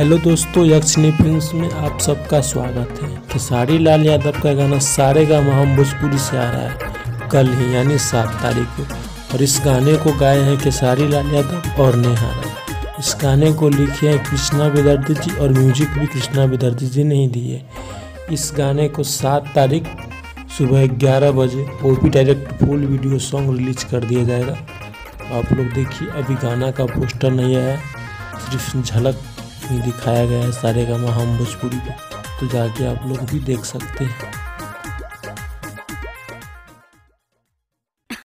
Hello दोस्तों, यक्षिणी film में आप सबका स्वागत है। खेसारी लाल यादव का गाना सारे का हम भोजपुरी से आ रहा है। कल ही, यानी सात तारीख को। और इस गाने को गाए हैं खेसारी लाल यादव और नेहा राय इस गाने को लिखे हैं कृष्णा विदर्ती जी और म्यूज़िक भी कृष्णा विदर्ती जी ने ही दिए इस गाने को सात तारीख सुबह ग्यारह बजे O P direct full video song release कर दिया जाएगा। आप लोग देखिए, अभी गाना का पोस्टर नहीं आया। सिर्फ़ झलक ही दिखाया गया है सारे का हम भोजपुरी तो जाके आप लोग भी देख सकते हैं।